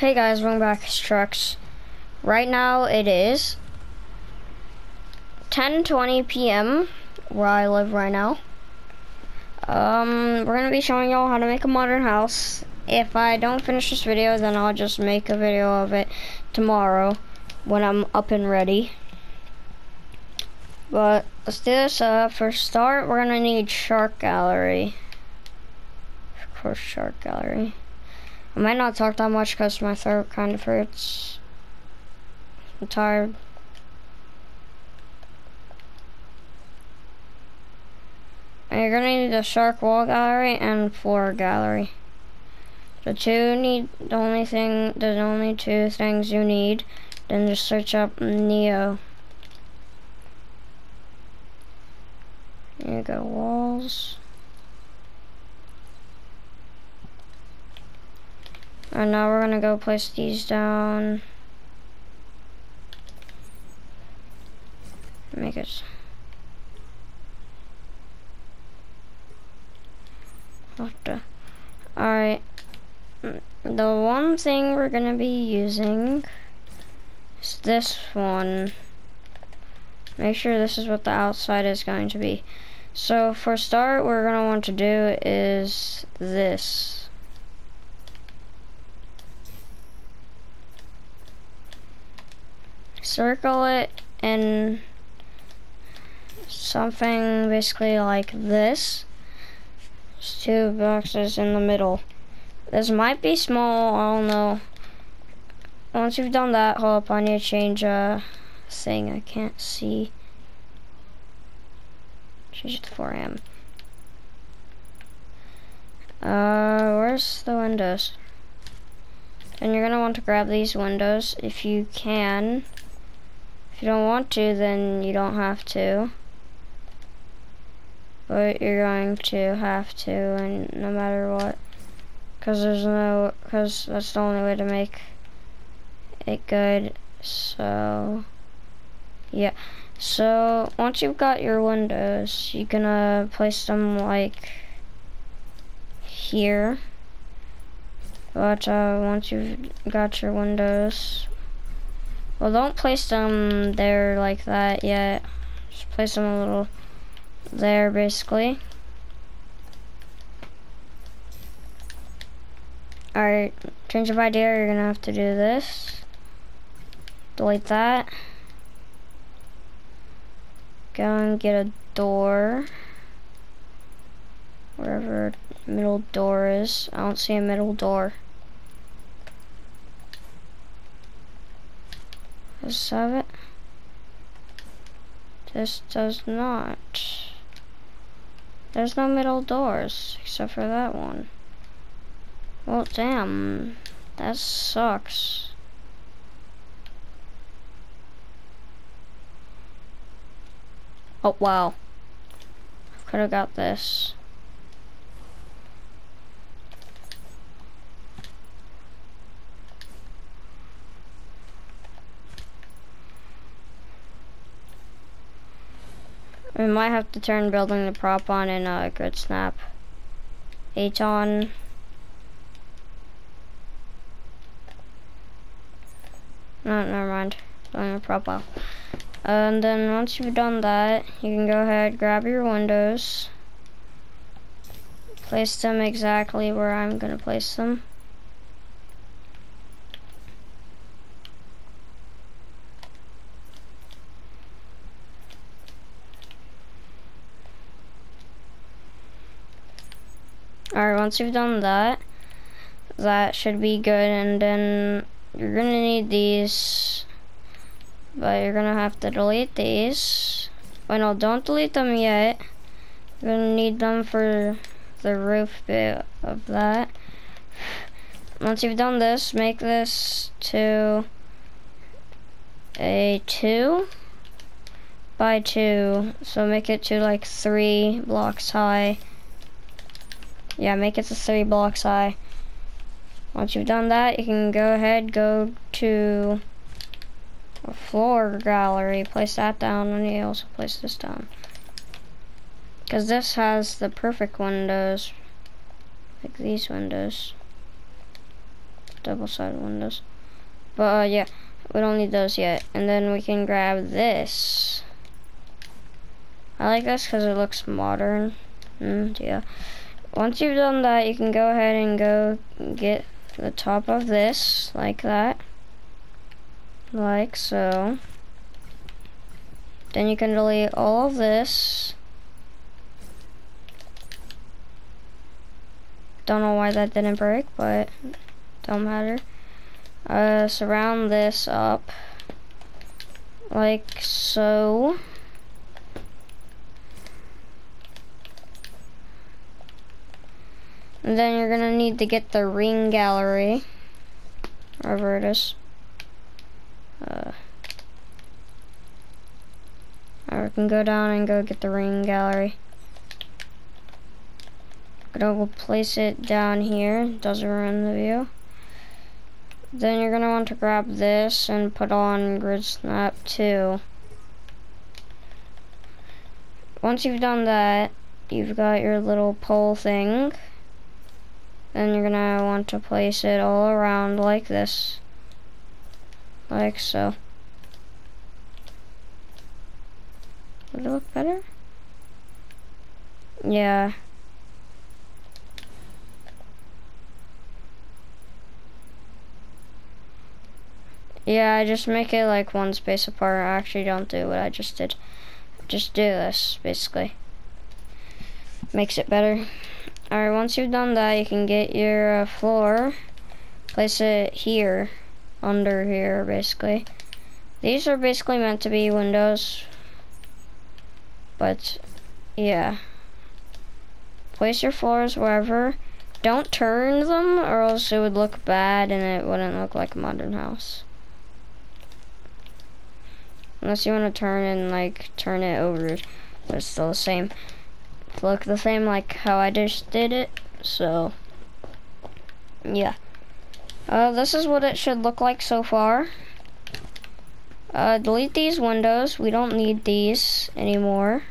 Hey guys, welcome back to Trux. Right now it is 10:20 p.m. where I live right now. Um, we're gonna be showing y'all how to make a modern house. If I don't finish this video, then I'll just make a video of it tomorrow when I'm up and ready. But let's do this. Uh, for start, we're gonna need Shack Gallery. Of course, Shack Gallery. I might not talk that much because my throat kind of hurts. I'm tired. And you're gonna need a shack wall gallery and floor gallery. The two need the only thing the only two things you need. Then just search up Neo. You go, walls. Oh, and now we're gonna go place these down. Make it. What the? Alright. The one thing we're gonna be using is this one. Make sure this is what the outside is going to be. So for start, what we're gonna want to do is this. Circle it in something basically like this. There's two boxes in the middle. This might be small, I don't know. Once you've done that, hold up, I need to change a thing I can't see. Change it to 4 a.m. Uh, where's the windows? And you're gonna want to grab these windows if you can. If you don't want to, then you don't have to. But you're going to have to, and no matter what. Because there's no, because that's the only way to make it good. So, yeah. So, once you've got your windows, you're gonna place them like here. But uh, once you've got your windows, well, don't place them there like that yet. Just place them a little there, basically. Alright, change of idea, you're gonna have to do this. Delete that. Go and get a door. Wherever middle door is. I don't see a middle door. Does have it? This does not. There's no middle doors, except for that one. Well, damn. That sucks. Oh, wow. Could have got this. We might have to turn building the prop on in uh, grid snap. H on. No, never mind. Building the prop off. And then once you've done that, you can go ahead, grab your windows, place them exactly where I'm gonna place them. Alright, once you've done that, that should be good. And then you're to need these. But you're to have to delete these. But no, don't delete them yet. You're to need them for the roof bit of that. Once you've done this, make this to a 2 by 2. So make it to like 3 blocks high. Yeah, make it to three blocks high. Once you've done that, you can go ahead, go to a floor gallery, place that down, and you also place this down. Because this has the perfect windows, like these windows. double-sided windows. But uh, yeah, we don't need those yet. And then we can grab this. I like this because it looks modern. Mm, yeah. Once you've done that, you can go ahead and go get the top of this, like that. Like so. Then you can delete all of this. Don't know why that didn't break, but don't matter. Uh, surround this up like so. And then you're gonna need to get the ring gallery, wherever it is. Uh, can go down and go get the ring gallery. Gonna place it down here, doesn't ruin the view. Then you're gonna want to grab this and put on grid snap 2. Once you've done that, you've got your little pole thing. Then you're gonna want to place it all around like this. Like so. Would it look better? Yeah. Yeah, I just make it like one space apart. I actually don't do what I just did. Just do this, basically. Makes it better. Alright, once you've done that, you can get your uh, floor, place it here, under here, basically. These are basically meant to be windows, but yeah. Place your floors wherever. Don't turn them, or else it would look bad and it wouldn't look like a modern house. Unless you want to turn and like turn it over, but it's still the same. Look the same like how I just did it. So yeah. Uh, this is what it should look like so far. Uh, delete these windows. We don't need these anymore.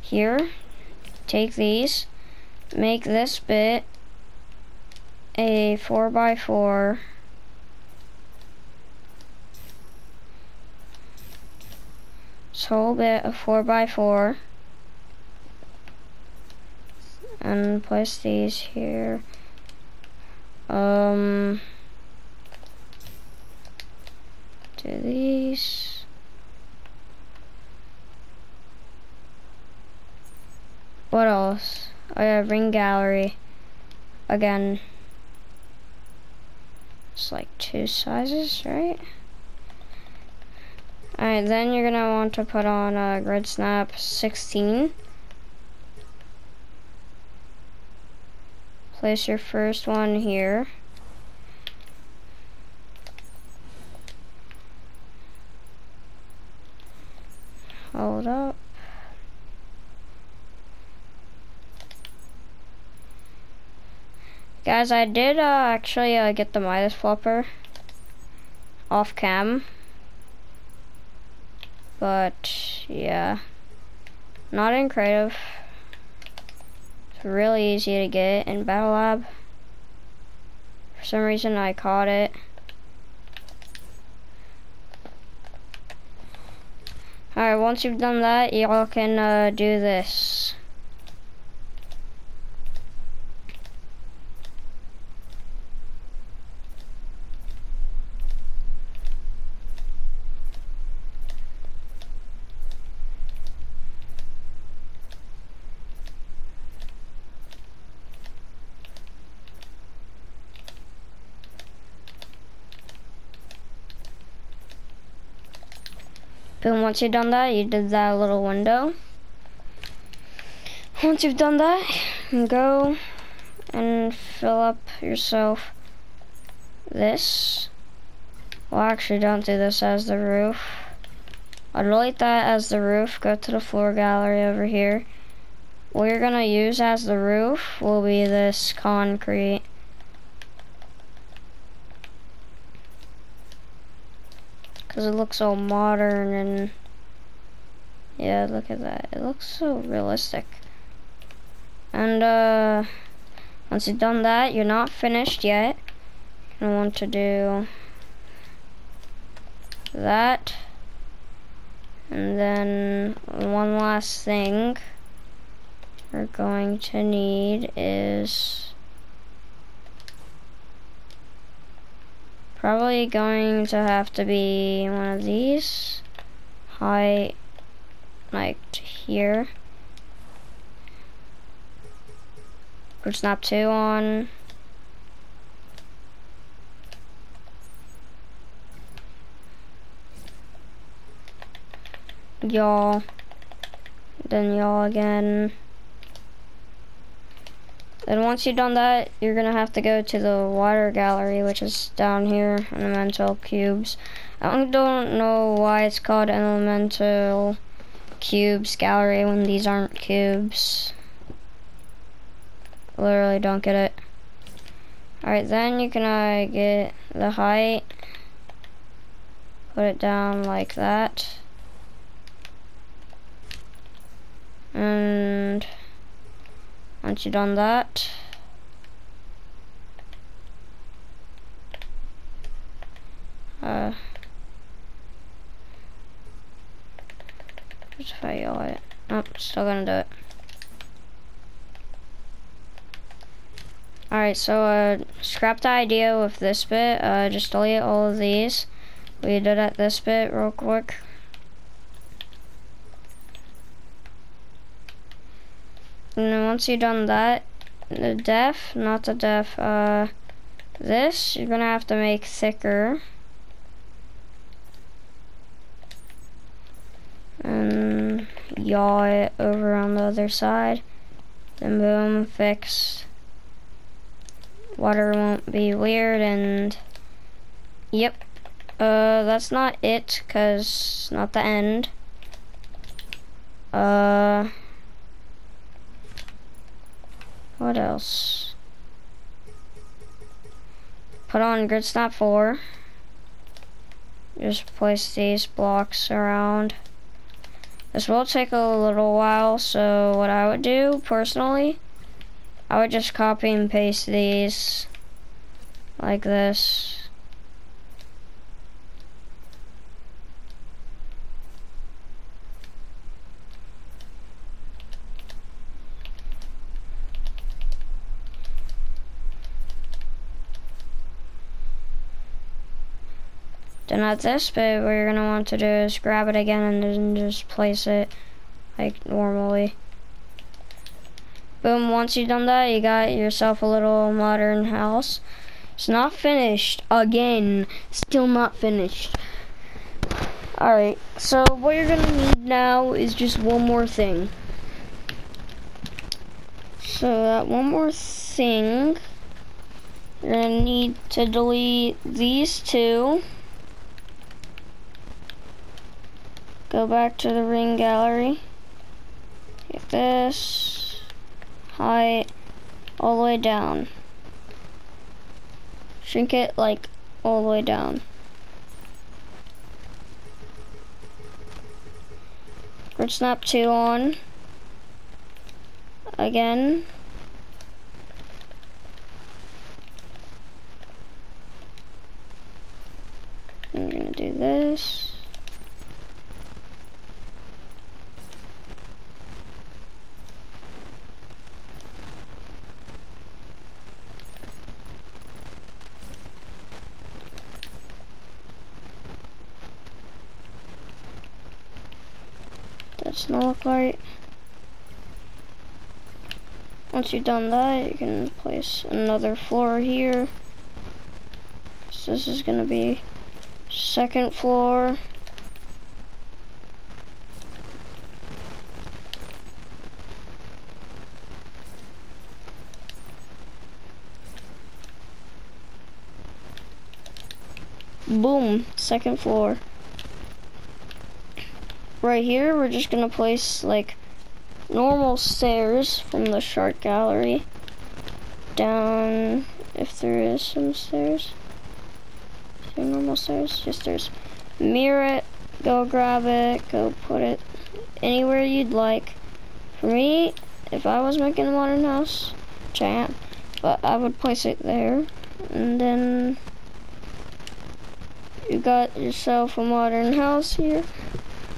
Here, take these, make this bit a 4 by 4 this whole bit of 4 by 4 and place these here. Um do these. What else? Oh yeah ring gallery. Again. It's like two sizes right? Alright, then you're gonna want to put on a grid snap 16. Place your first one here. Hold up. Guys, I did uh, actually uh, get the Midas flopper off cam. But yeah, not in creative. Really easy to get in Battle Lab. For some reason I caught it. Alright, once you've done that, y'all can uh, do this. Boom, once you've done that, you did that little window. Once you've done that, go and fill up yourself this. Well, actually, don't do this as the roof. I'd delete that as the roof. Go to the floor gallery over here. What you're gonna use as the roof will be this concrete. Because it looks so modern and yeah look at that. It looks so realistic. And uh once you've done that you're not finished yet. I want to do that. And then one last thing we're going to need is probably going to have to be one of these High, like here. Grid snap 2 on. Y'all. Then y'all again. Then once you've done that, you're gonna have to go to the water gallery, which is down here, elemental cubes. I don't know why it's called elemental cubes gallery when these aren't cubes. Literally don't get it. Alright, then you can uh, get the height, put it down like that. And once you've done that, uh, just fail it. Nope, still gonna do it. Alright, so uh, scrap the idea with this bit. Uh, just delete all of these. We did at this bit real quick. And then once you've done that, the def, not the def, uh, this, you're gonna have to make thicker. And yaw it over on the other side. Then boom, fix. Water won't be weird and, yep. Uh, that's not it, cause not the end. Uh, what else? Put on grid snap 4. Just place these blocks around. This will take a little while, so what I would do, personally, I would just copy and paste these like this. Then at this bit, what you're gonna want to do is grab it again and then just place it like normally. Boom, once you've done that, you got yourself a little modern house. It's not finished. Again, still not finished. Alright, so what you're gonna need now is just one more thing. So that one more thing, you're gonna need to delete these two. Go back to the ring gallery. Get this height all the way down. Shrink it like all the way down. Grid snap 2 on. Again. I'm gonna do this. That's not look right. Once you've done that, you can place another floor here. So this is gonna be second floor. Boom, second floor right here, we're just gonna place like normal stairs from the shack gallery down, if there is some stairs. normal stairs, just there's mirror it, go grab it, go put it anywhere you'd like. For me, if I was making a modern house, which I am, but I would place it there. And then you got yourself a modern house here.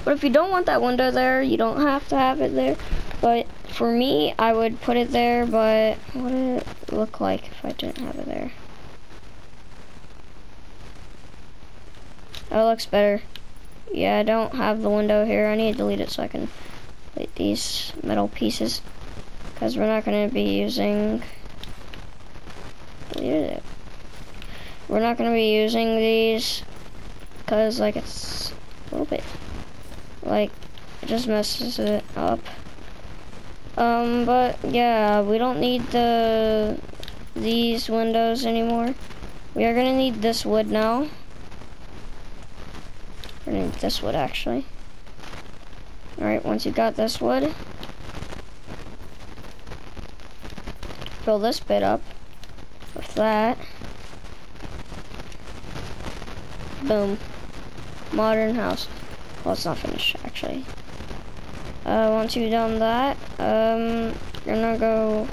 But if you don't want that window there, you don't have to have it there. But for me, I would put it there, but what would it look like if I didn't have it there? That looks better. Yeah, I don't have the window here. I need to delete it so I can delete these metal pieces. Because we're not going to be using... Deleted it. We're not going to be using these because like it's a little bit like just messes it up. Um but yeah we don't need the these windows anymore. We are gonna need this wood now. We're gonna need this wood actually. All right once you got this wood fill this bit up with that. Boom. Modern house. It's not finished, actually. Uh, once you've done that, um, you're gonna go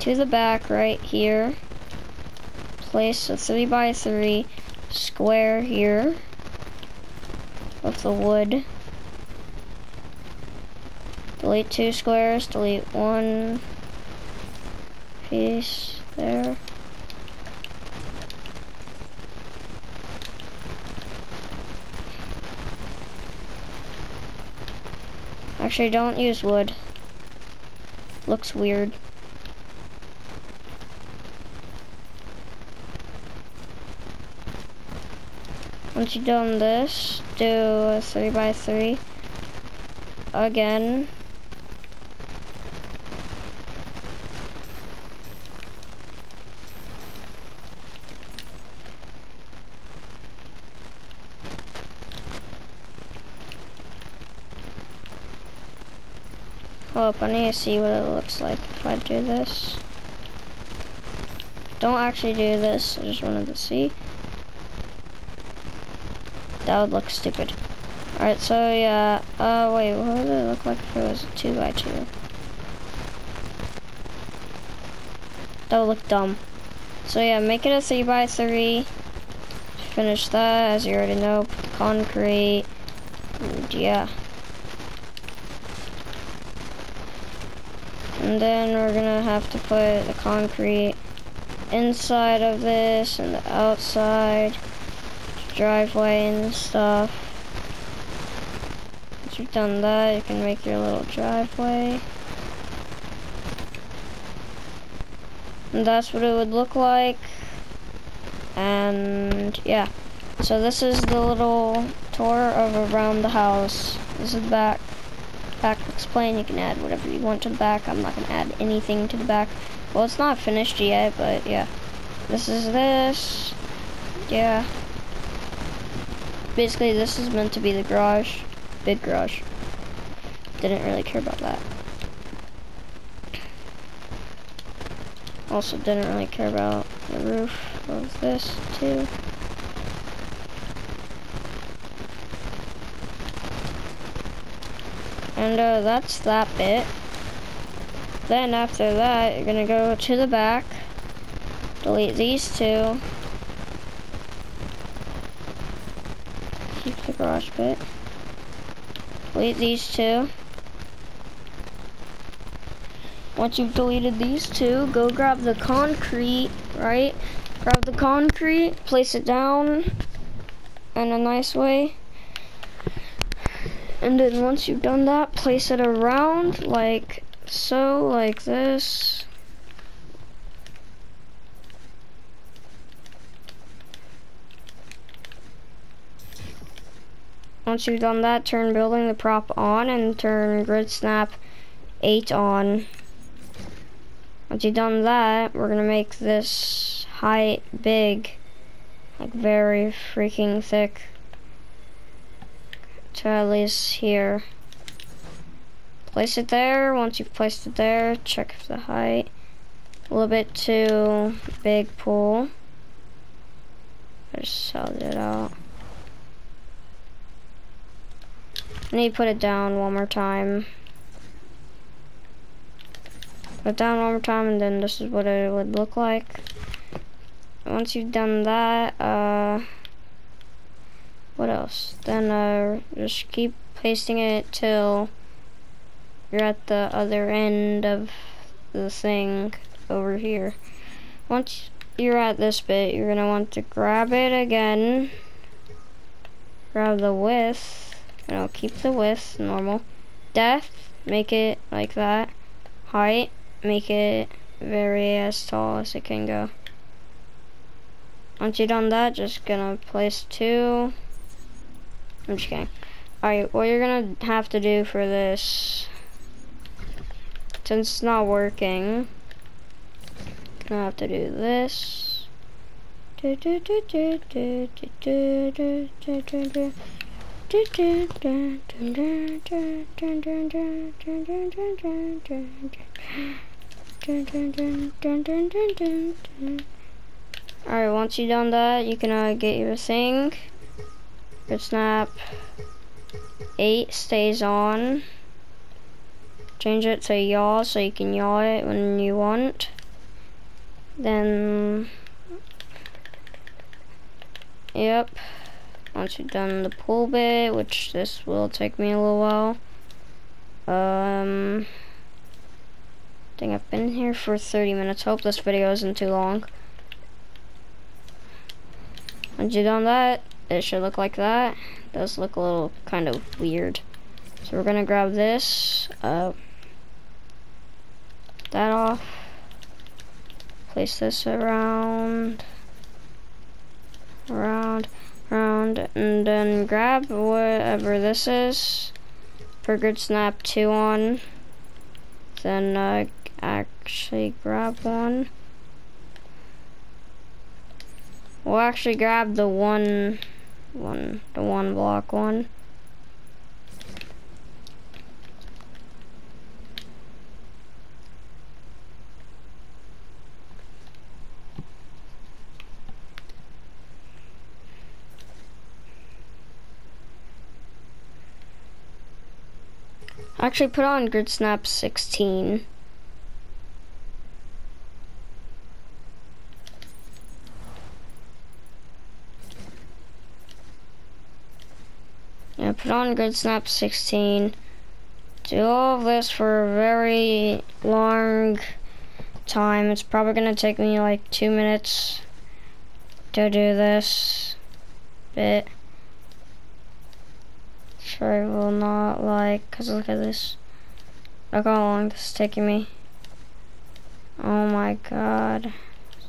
to the back right here. Place a 3 by 3 square here with the wood. Delete two squares, delete one piece there. Actually, don't use wood. Looks weird. Once you've done this, do a 3 by 3 again. Up. I need to see what it looks like if I do this. Don't actually do this. I just wanted to see. That would look stupid. Alright, so yeah. Uh, wait, what would it look like if it was a 2 by 2 That would look dumb. So yeah, make it a 3 by 3 Finish that, as you already know. Concrete. And yeah. And then we're gonna have to put the concrete inside of this and the outside, driveway and stuff. Once you've done that, you can make your little driveway. And that's what it would look like. And yeah, so this is the little tour of around the house. This is the back back looks plain, you can add whatever you want to the back. I'm not going to add anything to the back. Well, it's not finished yet, but yeah. This is this. Yeah. Basically, this is meant to be the garage. Big garage. Didn't really care about that. Also didn't really care about the roof of this, too. And uh, that's that bit. Then after that, you're gonna go to the back, delete these two, keep the garage bit, delete these two. Once you've deleted these two, go grab the concrete, right? Grab the concrete, place it down in a nice way. And then once you've done that, place it around like so, like this. Once you've done that, turn building the prop on and turn grid snap 8 on. Once you've done that, we're gonna make this height big, like very freaking thick to at least here. Place it there. Once you've placed it there, check if the height. A little bit too big pool. Just sold it out. I need to put it down one more time. Put it down one more time and then this is what it would look like. once you've done that, uh, what else? Then uh, just keep pasting it till you're at the other end of the thing over here. Once you're at this bit, you're gonna want to grab it again. Grab the width. Know, keep the width normal. Depth, make it like that. Height, make it very as tall as it can go. Once you've done that, just gonna place two. I'm just kidding. Alright, what you're gonna have to do for this, since it's not working, gonna have to do this. Alright, once you've done that, you can uh, get your thing. Your snap 8 stays on. Change it to yaw so you can yaw it when you want. Then, yep. Once you've done the pull bit, which this will take me a little while. Um, I think I've been here for 30 minutes. Hope this video isn't too long. Once you've done that, it should look like that. It does look a little kind of weird. So we're gonna grab this, uh, that off, place this around, around, around, and then grab whatever this is, for grid snap 2 on, then uh, actually grab one. We'll actually grab the one, one, the one block one. Actually put on grid snap 16. On grid snap 16. Do all of this for a very long time. It's probably gonna take me like two minutes to do this bit. Sure I will not like, cause look at this. Look how long this is taking me. Oh my god.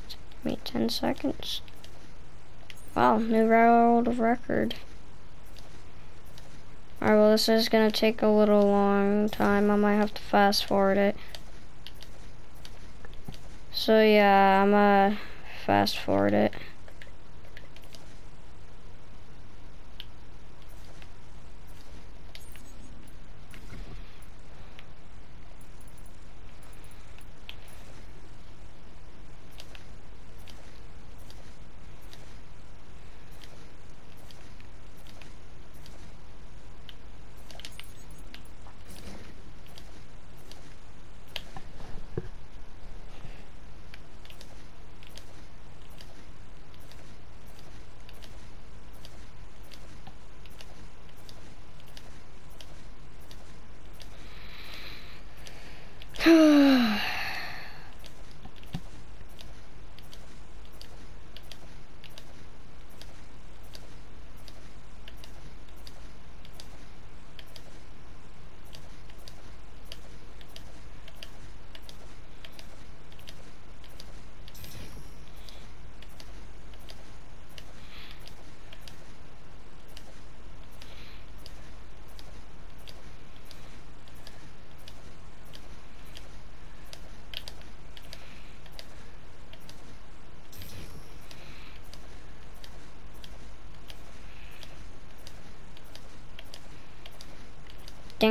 It's me 10 seconds. Wow, new world record. Alright, well this is gonna take a little long time. I might have to fast forward it. So yeah, I'm gonna fast forward it.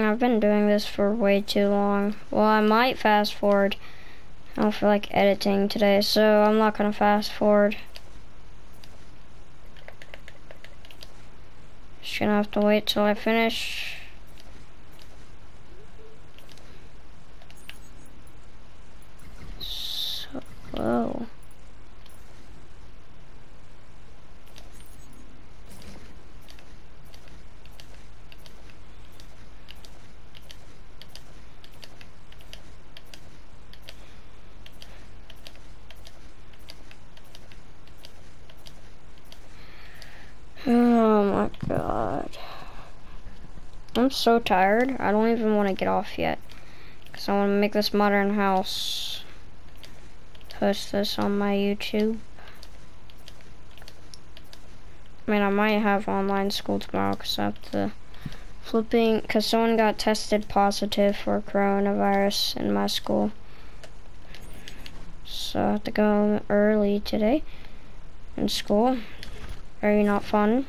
I've been doing this for way too long. Well, I might fast forward. I don't feel like editing today, so I'm not gonna fast forward. Just gonna have to wait till I finish. So low. Oh my god. I'm so tired. I don't even want to get off yet. Because I want to make this modern house. Post this on my YouTube. I mean, I might have online school tomorrow because I have to flipping because someone got tested positive for coronavirus in my school. So I have to go early today in school. Very not fun.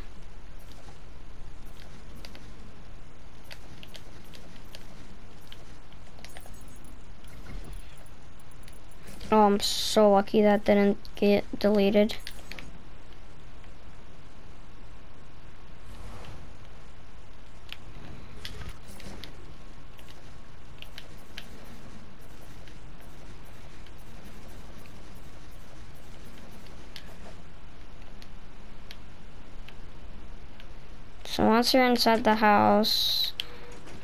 Oh, I'm so lucky that didn't get deleted. So once you're inside the house,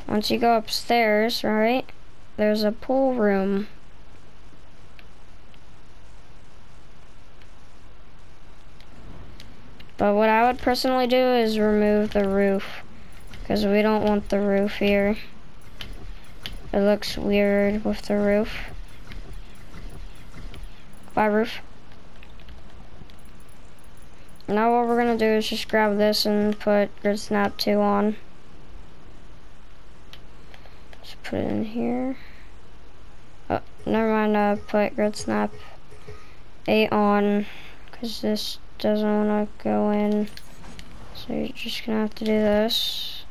once you go upstairs, right, there's a pool room. But what I would personally do is remove the roof because we don't want the roof here. It looks weird with the roof. Bye roof. Now what we're gonna do is just grab this and put Grid Snap 2 on. Just put it in here. Oh, never mind, uh, put Grid Snap 8 on, because this doesn't want to go in. So you're just gonna have to do this.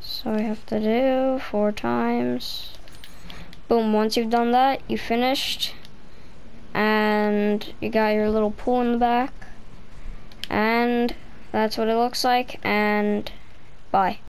So we have to do four times. Boom, once you've done that, you finished. And you got your little pool in the back. And that's what it looks like. And bye.